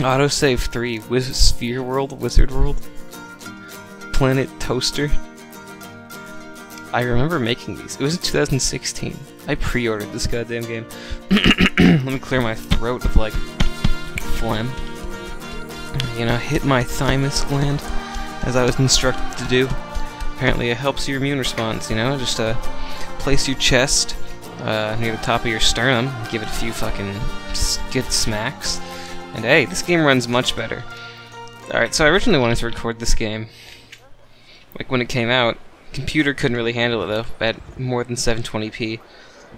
Autosave 3, Wiz Sphere World, Wizard World, Planet Toaster. I remember making these. It was in 2016. I pre-ordered this goddamn game. Let me clear my throat of, like, phlegm. You know, hit my thymus gland, as I was instructed to do. Apparently it helps your immune response, you know? Just, uh, place your chest uh, near the top of your sternum, give it a few fucking good smacks, and hey, this game runs much better. Alright, so I originally wanted to record this game, like when it came out. Computer couldn't really handle it though, at more than 720p,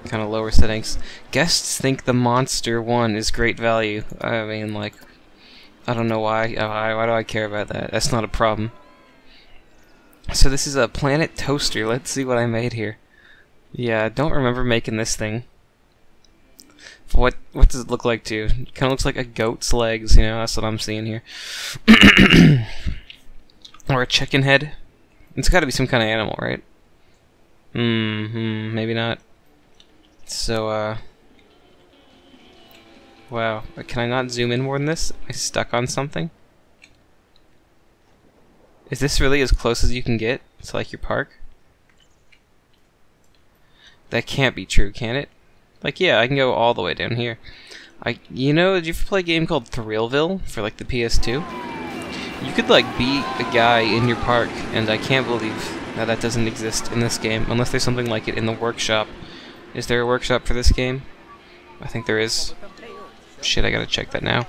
kind of lower settings. Guests think the Monster 1 is great value. I mean, like, I don't know why. Uh, why, why do I care about that? That's not a problem. So this is a Planet Toaster. Let's see what I made here. Yeah, I don't remember making this thing. What what does it look like to you? Kind of looks like a goat's legs, you know, that's what I'm seeing here. or a chicken head. It's gotta be some kind of animal, right? Hmm, hmm, maybe not. So, uh... Wow, can I not zoom in more than this? Am I stuck on something? Is this really as close as you can get to, like, your park? That can't be true, can it? Like, yeah, I can go all the way down here. I, you know, did you ever play a game called Thrillville for like the PS2? You could like be a guy in your park, and I can't believe that that doesn't exist in this game, unless there's something like it in the workshop. Is there a workshop for this game? I think there is. Shit, I gotta check that now.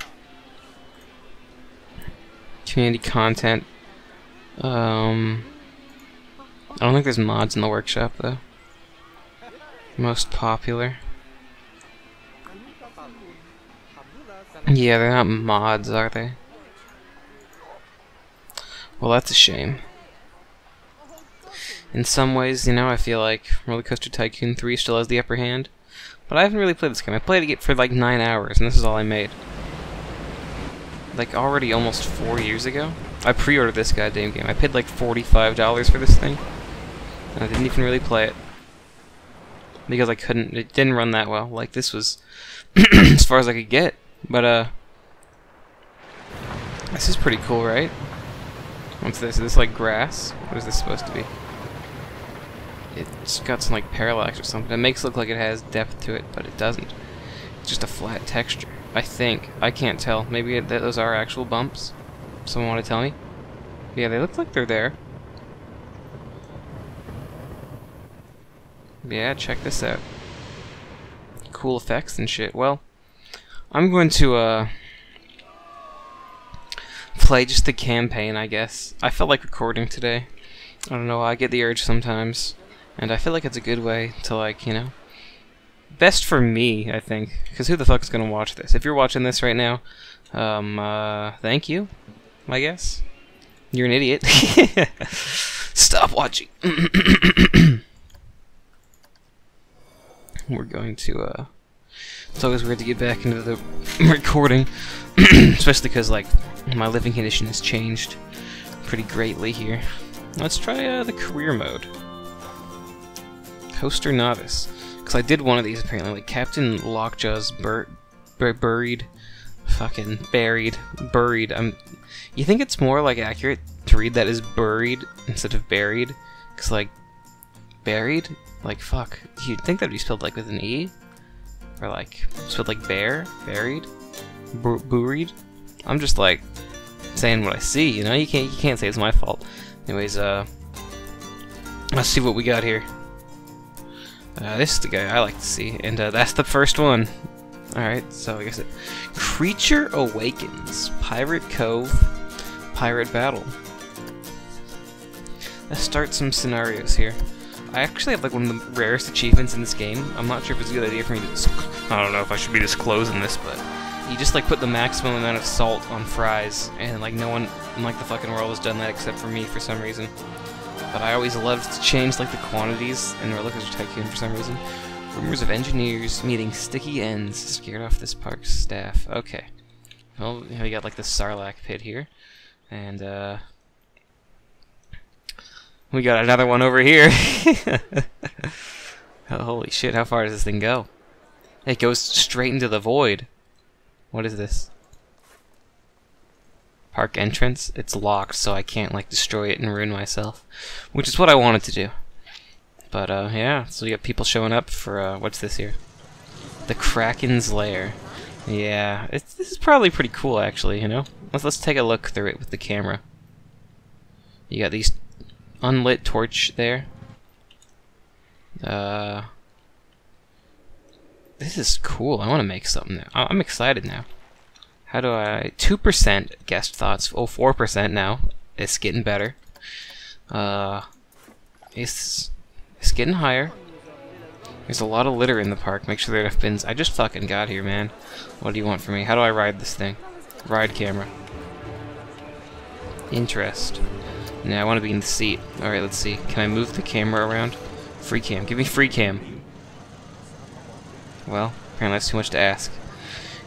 Community content. Um, I don't think there's mods in the workshop though. Most popular. Yeah, they're not mods, are they? Well, that's a shame. In some ways, you know, I feel like Roller Coaster Tycoon 3 still has the upper hand. But I haven't really played this game. I played it for like 9 hours, and this is all I made. Like, already almost 4 years ago? I pre-ordered this goddamn game. I paid like $45 for this thing. And I didn't even really play it because I couldn't. It didn't run that well. Like this was as far as I could get. But uh, this is pretty cool, right? What's this? Is this like grass? What is this supposed to be? It's got some like parallax or something. It makes it look like it has depth to it, but it doesn't. It's just a flat texture. I think. I can't tell. Maybe it, those are actual bumps. Someone want to tell me? Yeah, they look like they're there. Yeah, check this out. Cool effects and shit. Well, I'm going to, uh, play just the campaign, I guess. I felt like recording today. I don't know, I get the urge sometimes. And I feel like it's a good way to, like, you know, best for me, I think. Because who the fuck is going to watch this? If you're watching this right now, um, uh, thank you, I guess. You're an idiot. Stop watching. we're going to, uh, it's always weird to get back into the recording, especially because, like, my living condition has changed pretty greatly here. Let's try, uh, the career mode. Coaster Novice. Because I did one of these, apparently, like, Captain Lockjaw's bur bur buried, fucking buried, buried, I'm, you think it's more, like, accurate to read that as buried instead of buried? Because, like, buried like, fuck. You'd think that'd be spelled like with an E? Or like, spelled like bear? Buried? buried? I'm just like, saying what I see, you know? You can't, you can't say it's my fault. Anyways, uh, let's see what we got here. Uh, this is the guy I like to see, and uh, that's the first one. Alright, so I guess it... Creature Awakens. Pirate Cove. Pirate Battle. Let's start some scenarios here. I actually have like one of the rarest achievements in this game. I'm not sure if it's a good idea for me to I don't know if I should be disclosing this, but you just like put the maximum amount of salt on fries, and like no one in like the fucking world has done that except for me for some reason. But I always loved to change like the quantities in Roller Tycoon for some reason. Rumors of engineers meeting sticky ends scared off this park's staff. Okay. Well, we got like the Sarlacc pit here, and uh, we got another one over here. oh, holy shit, how far does this thing go? It goes straight into the void. What is this? park entrance, it's locked, so I can't like destroy it and ruin myself, which is what I wanted to do. But uh, yeah, so you got people showing up for uh, what's this here? The Kraken's Lair. Yeah, it's, this is probably pretty cool actually. You know, let's let's take a look through it with the camera. You got these unlit torch there. Uh, this is cool. I want to make something now. I'm excited now. How do I... 2% guest thoughts. Oh, 4% now. It's getting better. Uh, it's, it's getting higher. There's a lot of litter in the park. Make sure there are bins. I just fucking got here, man. What do you want from me? How do I ride this thing? Ride camera. Interest. Now I want to be in the seat. Alright, let's see. Can I move the camera around? Free cam. Give me free cam. Well, apparently that's too much to ask.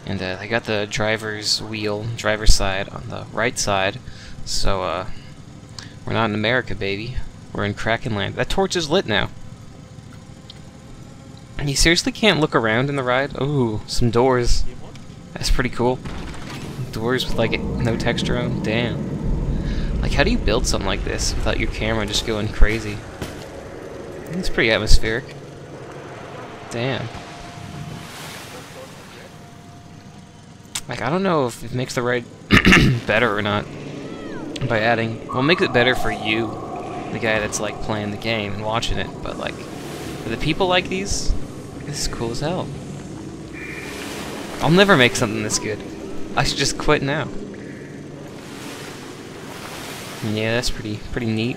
And uh, I got the driver's wheel, driver's side, on the right side. So, uh, we're not in America, baby. We're in Krakenland. That torch is lit now. And you seriously can't look around in the ride? Ooh, some doors. That's pretty cool. Doors with, like, no texture on? Damn. Like, how do you build something like this without your camera just going crazy? It's pretty atmospheric. Damn. Like, I don't know if it makes the ride better or not by adding... Well, makes it better for you, the guy that's, like, playing the game and watching it, but, like, for the people like these, this is cool as hell. I'll never make something this good. I should just quit now. Yeah, that's pretty pretty neat.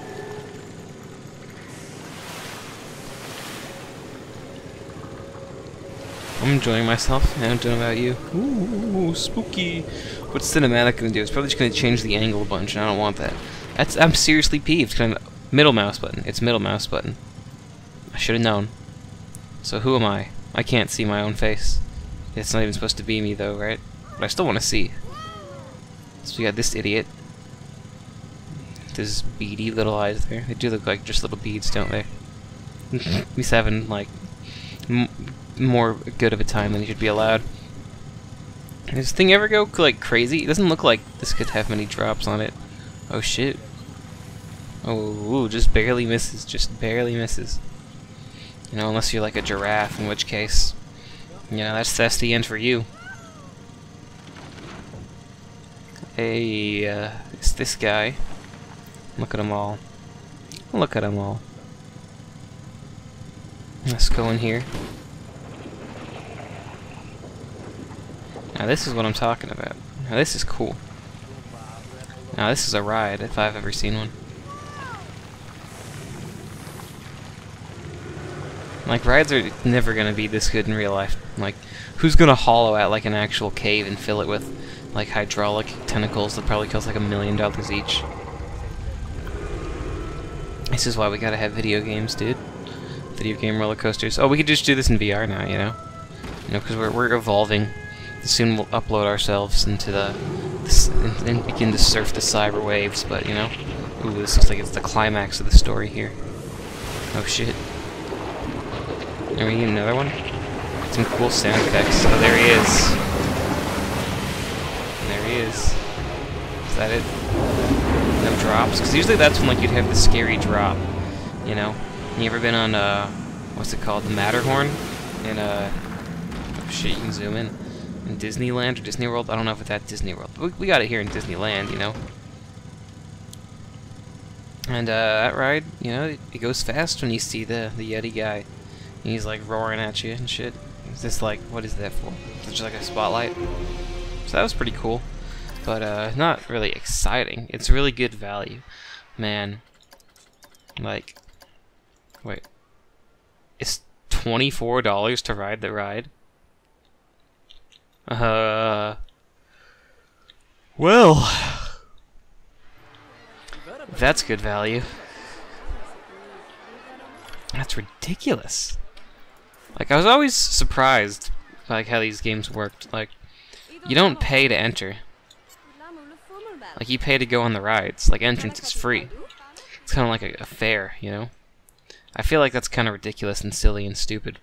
I'm enjoying myself. I don't know about you. Ooh, spooky. What's cinematic gonna do? It's probably just gonna change the angle a bunch, and I don't want that. That's I'm seriously peeved. Kind of middle mouse button. It's middle mouse button. I should have known. So who am I? I can't see my own face. It's not even supposed to be me though, right? But I still want to see. So we got this idiot. This beady little eyes there. They do look like just little beads, don't they? He's having like more good of a time than he should be allowed. Does this thing ever go like crazy? It doesn't look like this could have many drops on it. Oh shit. Oh, ooh, just barely misses. Just barely misses. You know, unless you're like a giraffe, in which case, you know, that's, that's the end for you. Hey, uh, it's this guy. Look at them all. Look at them all. Let's go in here. Now this is what I'm talking about. Now this is cool. Now this is a ride, if I've ever seen one. Like, rides are never gonna be this good in real life. Like, who's gonna hollow out, like, an actual cave and fill it with, like, hydraulic tentacles that probably cost, like, a million dollars each? This is why we gotta have video games, dude. Video game roller coasters. Oh, we could just do this in VR now, you know? You know, because we're, we're evolving soon we'll upload ourselves into the, and, and, begin to surf the cyber waves, but you know, ooh, this looks like it's the climax of the story here. Oh shit. Are we getting another one? Some cool sound effects. Oh, there he is. There he is. Is that it? Drops? Because usually that's when like you'd have the scary drop, you know? You ever been on, uh, what's it called, the Matterhorn? In, uh, oh shit, you can zoom in in Disneyland or Disney World. I don't know if it's at Disney World. We, we got it here in Disneyland, you know. And uh, that ride, you know, it, it, goes fast when you see the the Yeti guy. And he's like roaring at you and shit. Is this like, what is that for? Is it just like a spotlight? So that was pretty cool. But uh, not really exciting. It's really good value. Man. Like, wait. It's $24 to ride the ride? Uh. Well. That's good value. That's ridiculous. Like, I was always surprised, like, how these games worked. Like, you don't pay to enter. Like, you pay to go on the rides. Like, entrance is free. It's kind of like a, a fair, you know? I feel like that's kind of ridiculous and silly and stupid.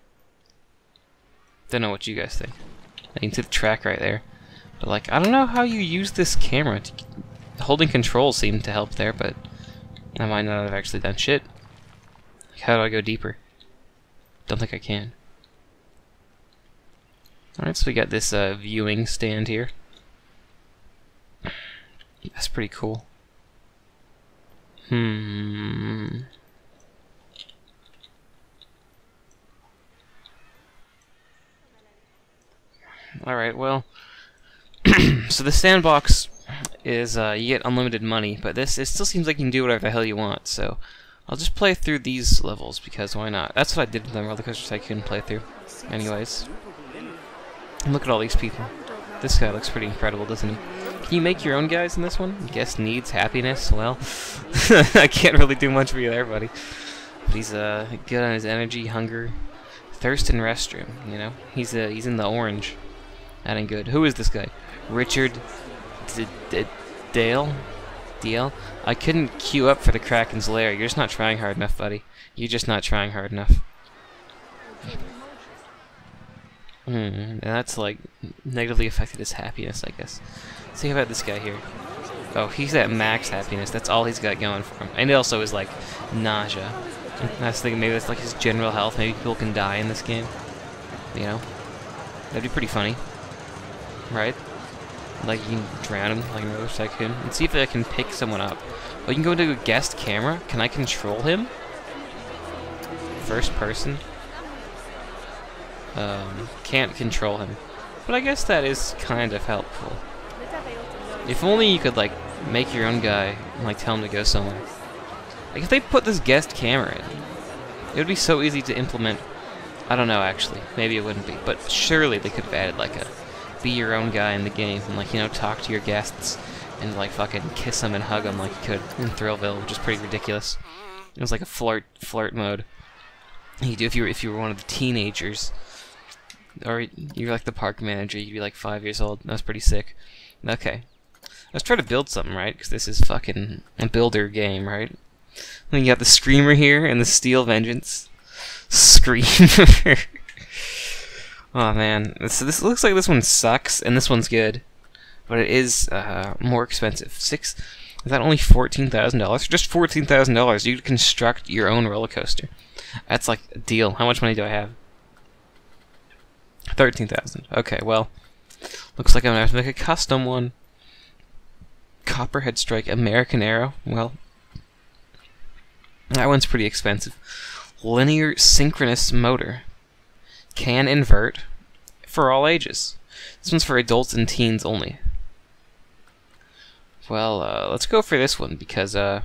Don't know what you guys think into the track right there. But like, I don't know how you use this camera to holding control seemed to help there, but I might not have actually done shit. How do I go deeper? Don't think I can. Alright, so we got this uh, viewing stand here. That's pretty cool. Hmm. Alright, well. so the sandbox is uh, you get unlimited money, but this it still seems like you can do whatever the hell you want, so I'll just play through these levels because why not? That's what I did with the Roller Coaster Tycoon playthrough. Anyways. And look at all these people. This guy looks pretty incredible, doesn't he? Can you make your own guys in this one? Guest needs happiness. Well, I can't really do much for you there, buddy. But he's uh, good on his energy, hunger, thirst, and restroom. You know, he's uh, he's in the orange. That ain't good. Who is this guy? Richard D D Dale? Dale? I couldn't queue up for the Kraken's lair. You're just not trying hard enough, buddy. You're just not trying hard enough. Hmm, that's like negatively affected his happiness, I guess. See how about this guy here. Oh, he's at max happiness. That's all he's got going for him. And also is like nausea. I was thinking maybe that's like his general health. Maybe people can die in this game. You know? That'd be pretty funny. Right? Like you can drown him like another tycoon. And see if I can pick someone up. Oh, you can go into a guest camera. Can I control him? First person? Um, can't control him. But I guess that is kind of helpful. If only you could, like, make your own guy and, like, tell him to go somewhere. Like, if they put this guest camera in, it would be so easy to implement. I don't know, actually. Maybe it wouldn't be. But surely they could have added, like, a be your own guy in the game and, like, you know, talk to your guests and, like, fucking kiss them and hug them like you could in Thrillville, which is pretty ridiculous. It was like a flirt flirt mode. You do if you were if you were one of the teenagers, or you're like the park manager. You'd be like five years old. That's pretty sick. Okay, let's try to build something, right? Because this is fucking a builder game, right? Then you got the Screamer here and the Steel Vengeance. Screamer. oh man, this this looks like this one sucks and this one's good, but it is uh, more expensive. Six. Is that only fourteen thousand dollars? Just fourteen thousand dollars, you could construct your own roller coaster. That's like a deal. How much money do I have? Thirteen thousand. Okay, well, looks like I'm gonna have to make a custom one. Copperhead Strike American Arrow. Well, that one's pretty expensive. Linear synchronous motor. Can invert for all ages. This one's for adults and teens only. Well, uh, let's go for this one because, uh,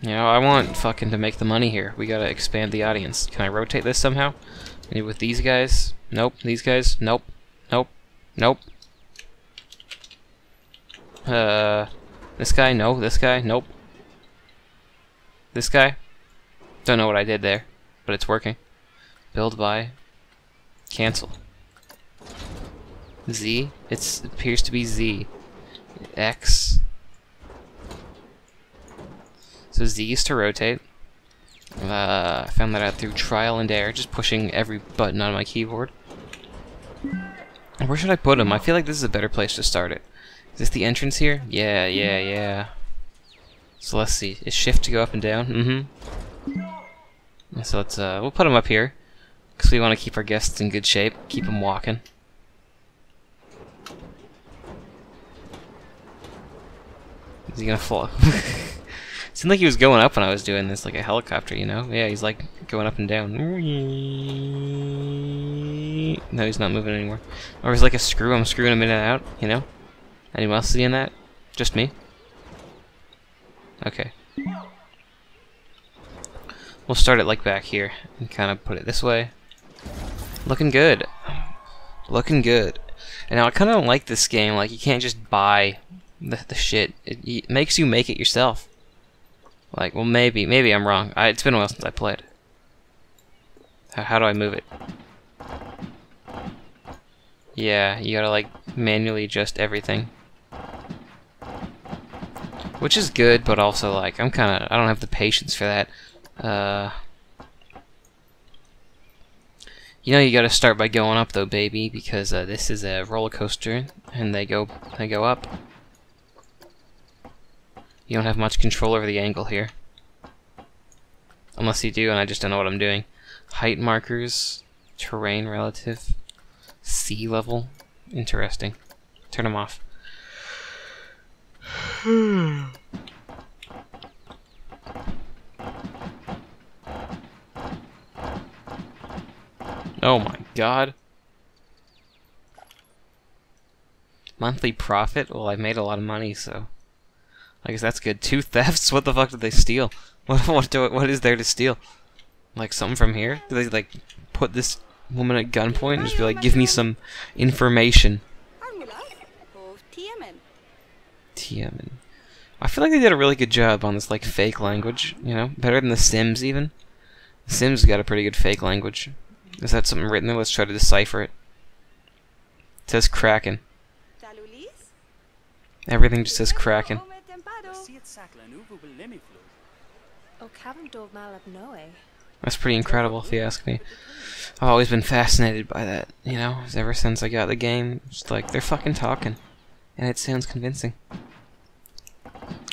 you know, I want fucking to make the money here. We gotta expand the audience. Can I rotate this somehow? With these guys? Nope. These guys? Nope. Nope. Nope. Uh, this guy? No. This guy? Nope. This guy? Don't know what I did there, but it's working. Build by. Cancel. Z? It's, it appears to be Z. X. So Z is to rotate. Uh, I found that out through trial and error, just pushing every button on my keyboard. Where should I put him? I feel like this is a better place to start it. Is this the entrance here? Yeah, yeah, yeah. So let's see. Is shift to go up and down? Mm-hmm. So let's, uh, we'll put him up here. Because we want to keep our guests in good shape. Keep them walking. Is he gonna fall? Seemed like he was going up when I was doing this, like a helicopter, you know? Yeah, he's like going up and down. No, he's not moving anymore. Or he's like a screw, I'm screwing him in and out, you know? Anyone else seeing that? Just me? Okay. We'll start it like back here and kind of put it this way. Looking good. Looking good. And now I kind of like this game, like you can't just buy the, the shit. It, it makes you make it yourself. Like, well, maybe, maybe I'm wrong. I, it's been a while since I played. How, how do I move it? Yeah, you gotta, like, manually adjust everything. Which is good, but also, like, I'm kinda, I don't have the patience for that. Uh... You know you gotta start by going up, though, baby, because uh, this is a roller coaster, and they go, they go up. You don't have much control over the angle here. Unless you do, and I just don't know what I'm doing. Height markers, terrain relative, sea level. Interesting. Turn them off. oh my god. Monthly profit? Well, I've made a lot of money, so I guess that's good. Two thefts? What the fuck did they steal? What what do what is there to steal? Like something from here? Did they like put this woman at gunpoint and just be like, give me some information? Tiamen. I feel like they did a really good job on this like fake language, you know? Better than The Sims even. The Sims got a pretty good fake language. Is that something written there? Let's try to decipher it. It says Kraken. Everything just says Kraken. That's pretty incredible, if you ask me. I've always been fascinated by that, you know, ever since I got the game. Just like, they're fucking talking. And it sounds convincing.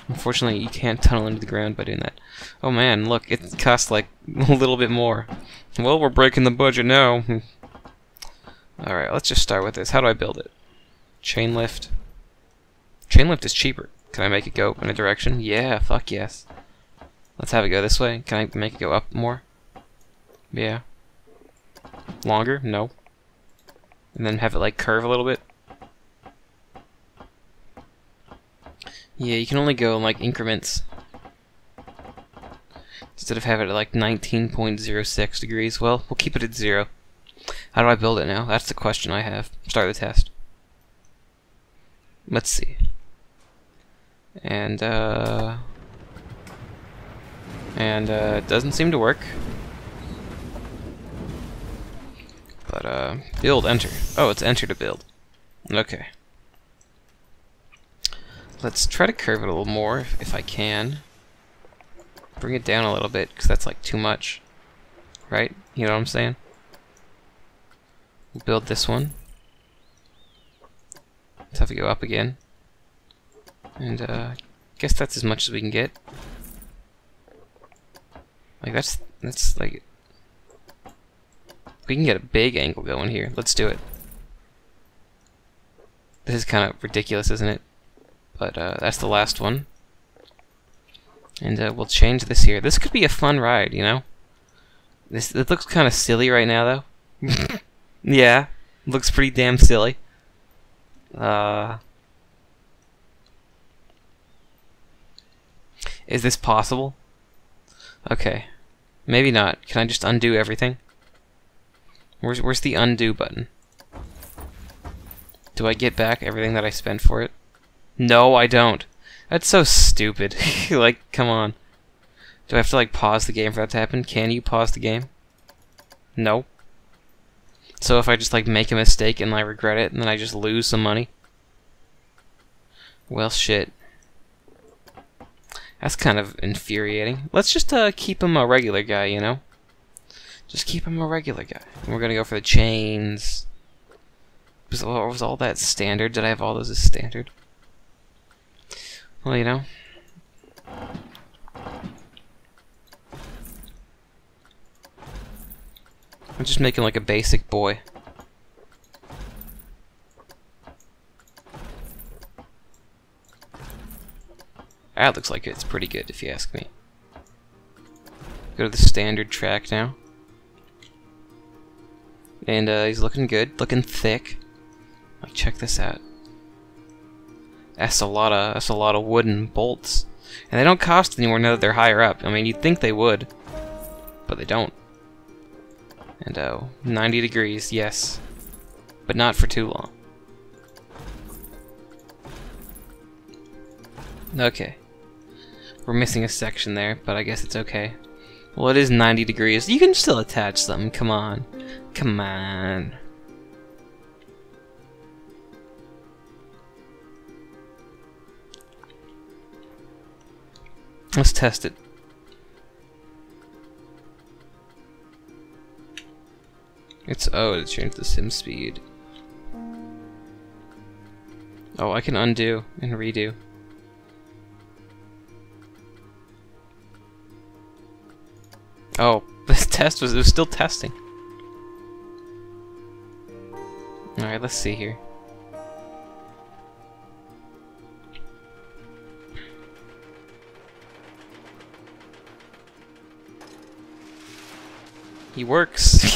Unfortunately, you can't tunnel into the ground by doing that. Oh man, look, it costs like a little bit more. Well, we're breaking the budget now. Hmm. Alright, let's just start with this. How do I build it? Chain lift. Chain lift is cheaper. Can I make it go in a direction? Yeah, fuck yes. Let's have it go this way. Can I make it go up more? Yeah. Longer? No. And then have it like curve a little bit? Yeah, you can only go in like increments. Instead of having it at like 19.06 degrees. Well, we'll keep it at zero. How do I build it now? That's the question I have. Start the test. Let's see. And, uh... And uh, it doesn't seem to work. But uh, build, enter. Oh, it's enter to build. Okay. Let's try to curve it a little more if, if I can. Bring it down a little bit, because that's like too much. Right? You know what I'm saying? We'll build this one. Let's have to go up again. And uh, guess that's as much as we can get. Like that's that's like we can get a big angle going here. Let's do it. This is kind of ridiculous, isn't it? But uh, that's the last one. And uh, we'll change this here. This could be a fun ride, you know? This It looks kind of silly right now, though. yeah, looks pretty damn silly. Uh, is this possible? Okay. Maybe not. Can I just undo everything? Where's where's the undo button? Do I get back everything that I spent for it? No, I don't. That's so stupid. like, come on. Do I have to like pause the game for that to happen? Can you pause the game? No. So if I just like make a mistake and I regret it and then I just lose some money? Well, shit. That's kind of infuriating. Let's just uh, keep him a regular guy, you know? Just keep him a regular guy. And we're gonna go for the chains. Was, was all that standard? Did I have all those as standard? Well, you know. I'm just making like a basic boy. That looks like it's pretty good, if you ask me. Go to the standard track now. And uh, he's looking good, looking thick. Like, check this out. That's a lot of that's a lot of wooden bolts, and they don't cost anymore now that they're higher up. I mean, you'd think they would, but they don't. And oh, 90 degrees, yes, but not for too long. Okay. We're missing a section there, but I guess it's okay. Well, it is 90 degrees. You can still attach something. Come on. Come on. Let's test it. It's oh, it changed the sim speed. Oh, I can undo and redo. Oh, this test was, it was still testing. Alright, let's see here. He works.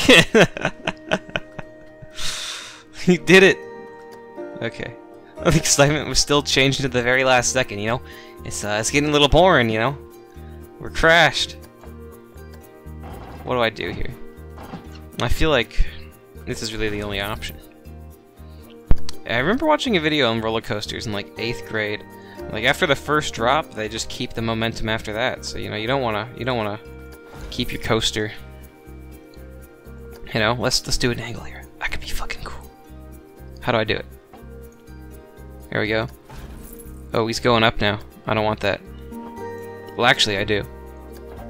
he did it. Okay. The excitement was still changing to the very last second, you know? It's, uh, it's getting a little boring, you know? We're crashed. What do I do here? I feel like this is really the only option. I remember watching a video on roller coasters in like 8th grade. Like after the first drop, they just keep the momentum after that. So, you know, you don't want to you don't want to keep your coaster you know, let's let's do an angle here. That could be fucking cool. How do I do it? There we go. Oh, he's going up now. I don't want that. Well, actually, I do.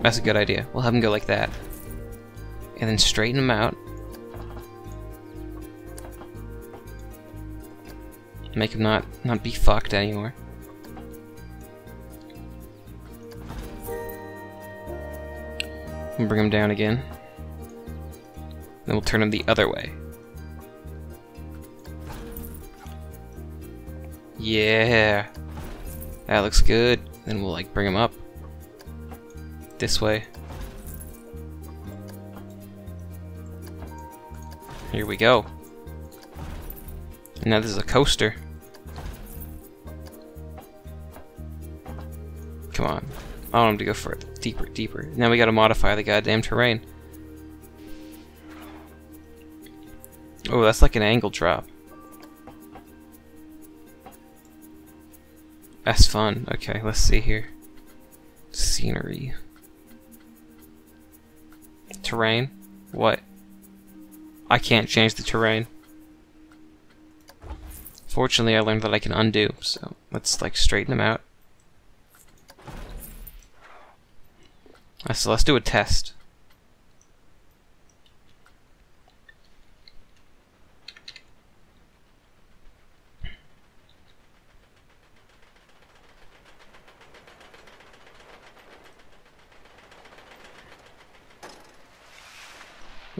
That's a good idea. We'll have him go like that. And then straighten them out. Make them not, not be fucked anymore. And bring them down again. Then we'll turn them the other way. Yeah. That looks good. Then we'll like bring them up. This way. Here we go. Now this is a coaster. Come on. I want him to go further. Deeper, deeper. Now we gotta modify the goddamn terrain. Oh, that's like an angle drop. That's fun. Okay, let's see here. Scenery. Terrain? What? I can't change the terrain. Fortunately, I learned that I can undo, so let's like straighten them out. So let's do a test.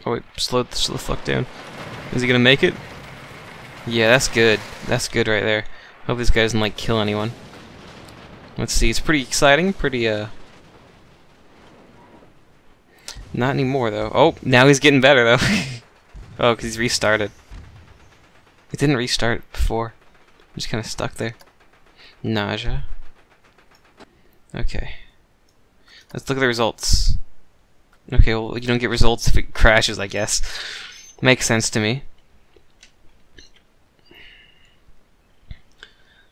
Oh wait, slow, slow the fuck down. Is he gonna make it? Yeah, that's good. That's good right there. Hope this guy doesn't like kill anyone. Let's see, it's pretty exciting, pretty uh not anymore though. Oh, now he's getting better though. oh, because he's restarted. It didn't restart before. I'm just kind of stuck there. Nausea. Okay. Let's look at the results. Okay, well, you don't get results if it crashes, I guess. Makes sense to me.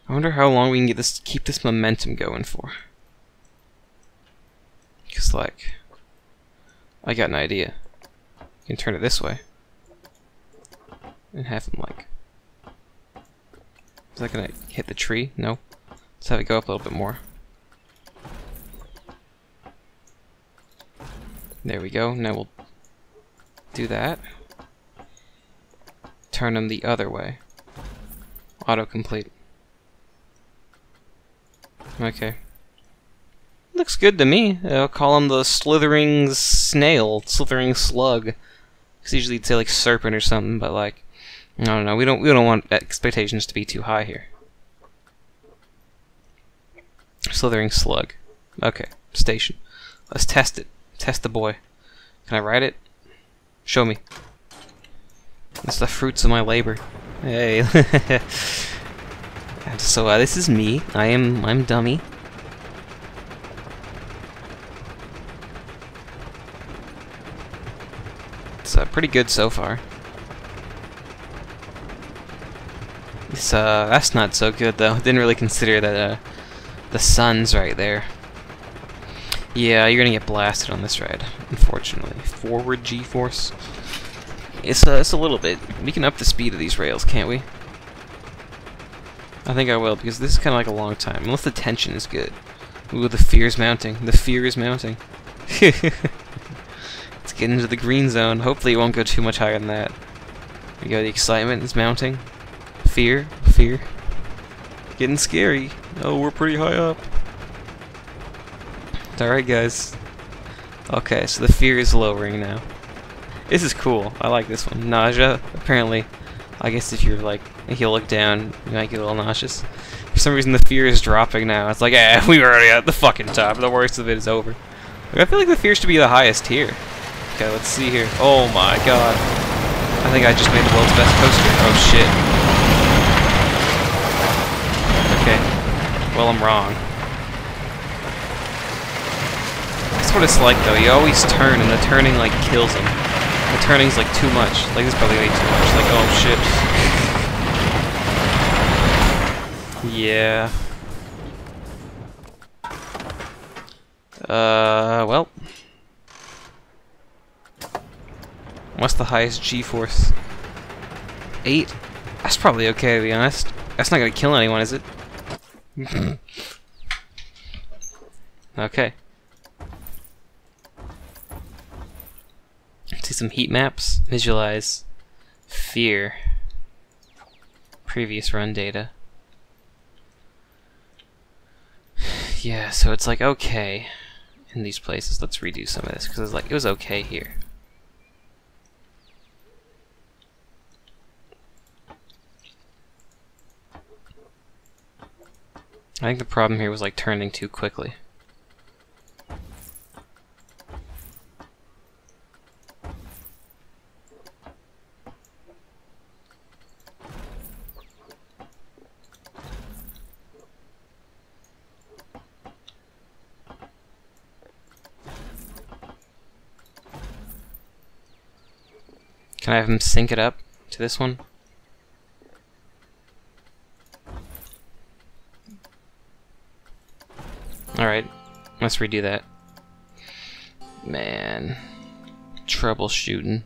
I wonder how long we can get this keep this momentum going for. Cause like I got an idea. You can turn it this way. And have him like Is that gonna hit the tree? No. Let's have it go up a little bit more. There we go. Now we'll do that. Turn them the other way. Autocomplete. Okay. Looks good to me. I'll call him the slithering snail, slithering slug. Because usually you'd say like serpent or something, but like, I don't know. We don't we don't want expectations to be too high here. Slithering slug. Okay, station. Let's test it. Test the boy. Can I ride it? Show me. It's the fruits of my labor. Hey. so uh, this is me. I am I'm dummy. It's uh, pretty good so far. It's uh that's not so good though. Didn't really consider that uh the sun's right there. Yeah, you're gonna get blasted on this ride, unfortunately. Forward G-force. It's, uh, it's a little bit. We can up the speed of these rails, can't we? I think I will, because this is kind of like a long time. Unless the tension is good. Ooh, the fear is mounting. The fear is mounting. Let's get into the green zone. Hopefully it won't go too much higher than that. We go, the excitement is mounting. Fear, fear. Getting scary. Oh, we're pretty high up. Alright guys. Okay, so the fear is lowering now. This is cool. I like this one. Nausea, apparently. I guess if you're like, if you look down, you might get a little nauseous. For some reason, the fear is dropping now. It's like, eh, we were already at the fucking top. The worst of it is over. I feel like the fear should be the highest here. Okay, let's see here. Oh my god. I think I just made the world's best coaster. Oh shit. Okay. Well, I'm wrong. What it's like though. You always turn and the turning like kills him. The turning's like too much. Like this probably way too much. Like, oh shit. Yeah. Uh, well. What's the highest G-force? 8? That's probably okay, to be honest. That's not gonna kill anyone, is it? okay. See some heat maps. Visualize. Fear. Previous run data. Yeah, so it's like, okay, in these places, let's redo some of this, because it's like, it was okay here. I think the problem here was like turning too quickly. Can I have him sync it up to this one? Alright, let's redo that. Man. Troubleshooting.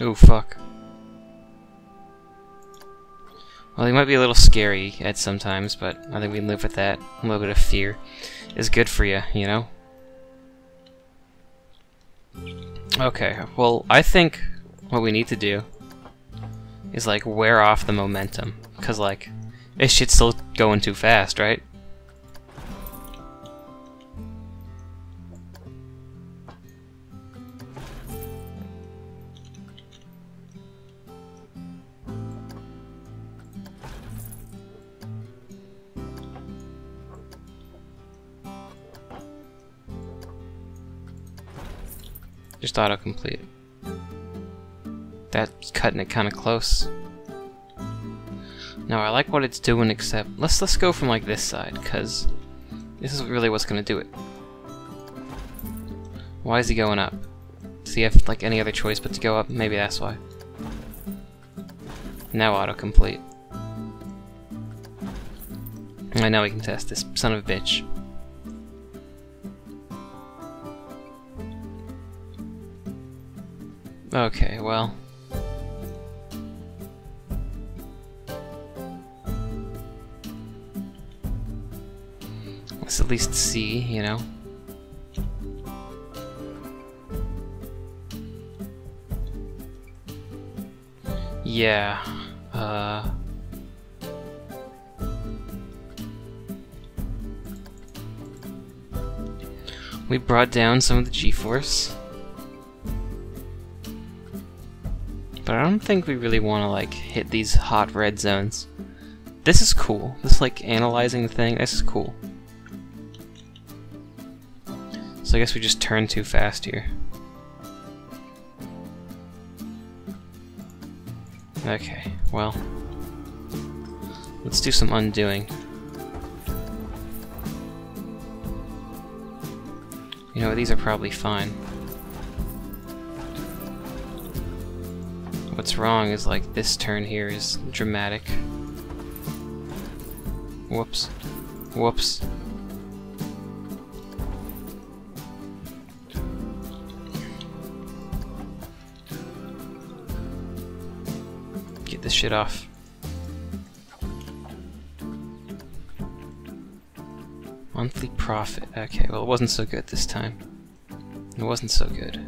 Oh fuck. Well, they might be a little scary at sometimes, but I think we can live with that. A little bit of fear is good for you, you know? Okay, well, I think what we need to do is, like, wear off the momentum. Because, like, this shit's still going too fast, right? Just autocomplete. That's cutting it kind of close. Now I like what it's doing except let's let's go from like this side cuz this is really what's going to do it. Why is he going up? Does he have like any other choice but to go up? Maybe that's why. Now autocomplete. I know we can test this son of a bitch. Okay, well. Let's at least see, you know. Yeah, uh... We brought down some of the G-force. Don't think we really want to like hit these hot red zones. This is cool. This like analyzing the thing, this is cool. So I guess we just turn too fast here. Okay, well. Let's do some undoing. You know, these are probably fine. What's wrong is like this turn here is dramatic. Whoops. Whoops. Get this shit off. Monthly profit. Okay, well it wasn't so good this time. It wasn't so good.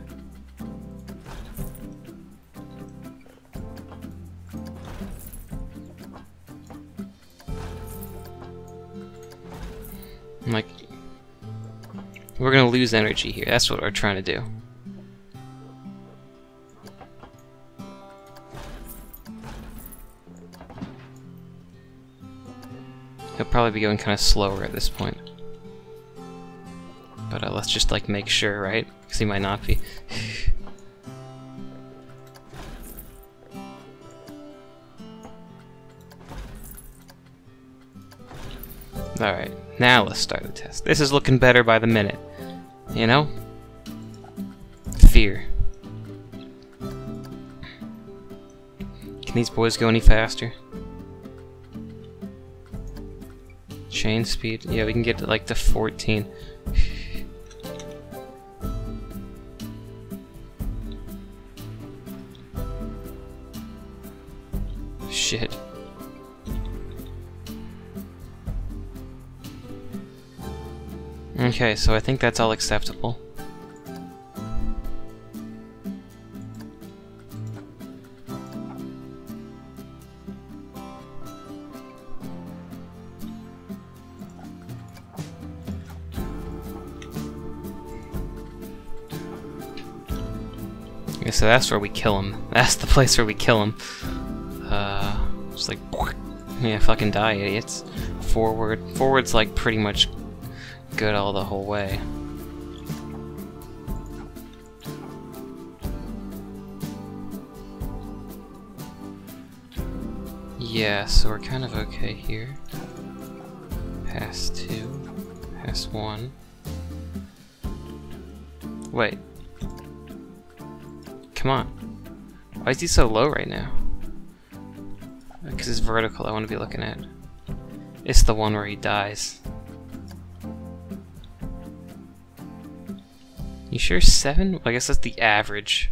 Like, we're gonna lose energy here. That's what we're trying to do. He'll probably be going kind of slower at this point. But uh, let's just like make sure, right? Because he might not be. Alright, now let's start the test. This is looking better by the minute. You know? Fear. Can these boys go any faster? Chain speed? Yeah, we can get to like to 14. Shit. Okay, so I think that's all acceptable. Okay, so that's where we kill him. That's the place where we kill him. Uh, just like, yeah, fucking die, idiots. Forward. Forward's like pretty much good all the whole way. Yeah, so we're kind of okay here. Pass two, pass one. Wait. Come on. Why is he so low right now? Because it's vertical I want to be looking at. It's the one where he dies. You sure seven? I guess that's the average.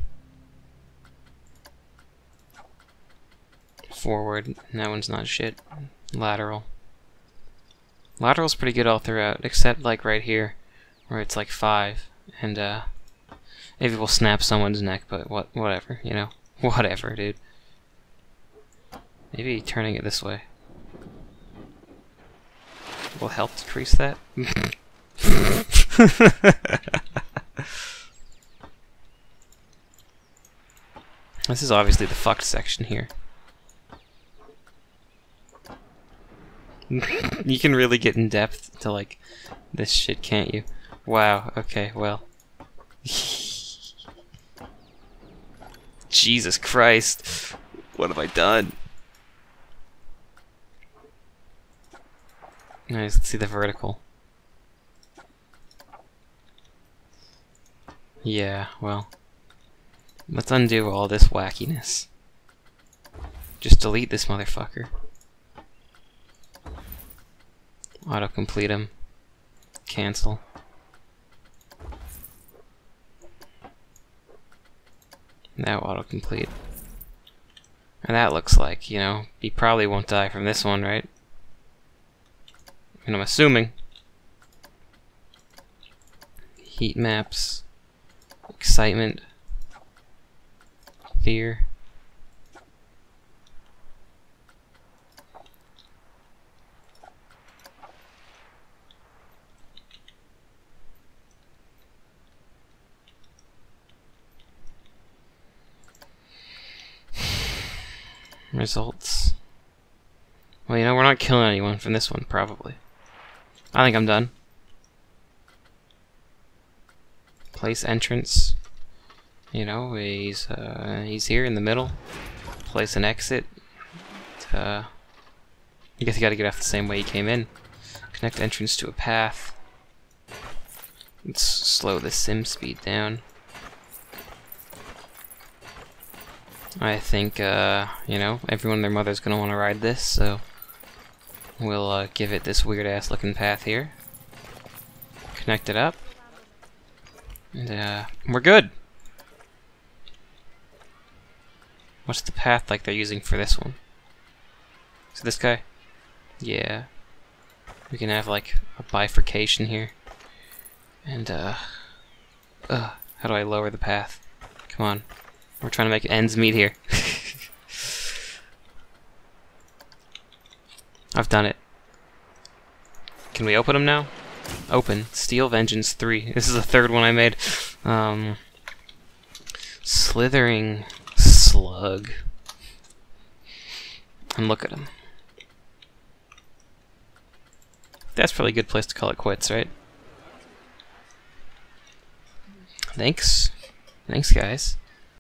Forward. That one's not shit. Lateral. Lateral's pretty good all throughout, except like right here, where it's like five, and uh, maybe we'll snap someone's neck, but what, whatever, you know, whatever, dude. Maybe turning it this way will help decrease that. This is obviously the fucked section here. you can really get in depth to like this shit, can't you? Wow, okay, well. Jesus Christ. What have I done? Nice, let's see the vertical. Yeah, well. Let's undo all this wackiness. Just delete this motherfucker. Autocomplete him. Cancel. Now autocomplete. And that looks like, you know, he probably won't die from this one, right? And I'm assuming. Heat maps. Excitement fear. Results. Well, you know, we're not killing anyone from this one, probably. I think I'm done. Place entrance. You know, he's uh, he's here in the middle. Place an exit. Uh, I guess you gotta get off the same way he came in. Connect entrance to a path. Let's slow the sim speed down. I think, uh, you know, everyone and their mother's gonna want to ride this, so we'll uh, give it this weird-ass looking path here. Connect it up. And, uh, we're good! What's the path like they're using for this one? So this guy? Yeah. We can have like a bifurcation here. And uh how do I lower the path? Come on. We're trying to make ends meet here. I've done it. Can we open them now? Open. Steel Vengeance 3. This is the third one I made. Um, slithering slug. And look at him. That's probably a good place to call it quits, right? Thanks. Thanks, guys.